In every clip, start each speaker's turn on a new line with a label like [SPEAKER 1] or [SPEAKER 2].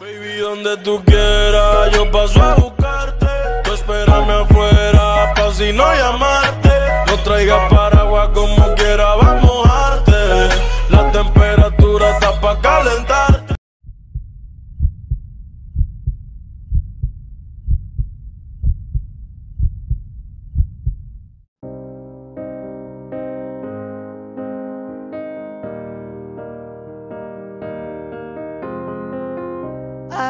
[SPEAKER 1] Baby, donde tú quieras, yo paso a buscarte. Tú espérame afuera, pa' si no llamarte. No traigas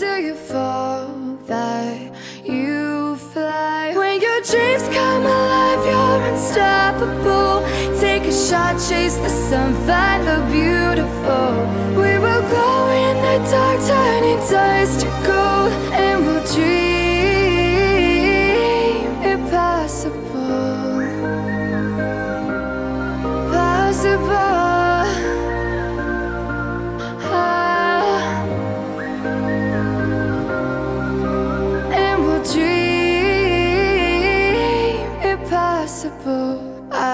[SPEAKER 2] Until you fall that you fly. When your dreams come alive, you're unstoppable. Take a shot, chase the sun, find the beautiful. We will glow in the dark, turning dust to gold,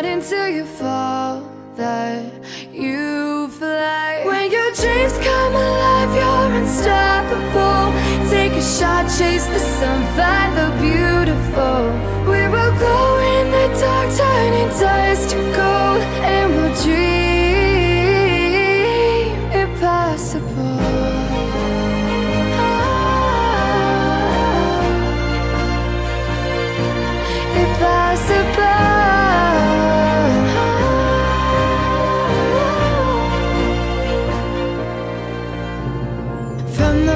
[SPEAKER 2] Not until you fall that you fly. When your dreams come alive, you're unstoppable. Take a shot, chase the sun, find the beautiful. We will glow in the dark, turning dust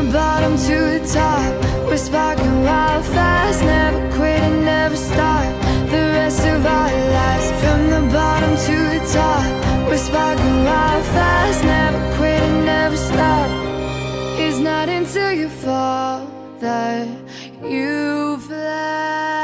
[SPEAKER 2] the bottom to the top, we're sparking wild fast. Never quit and never stop. The rest of our lives. From the bottom to the top, we're sparking wild fast. Never quit and never stop. It's not until you fall that you fly.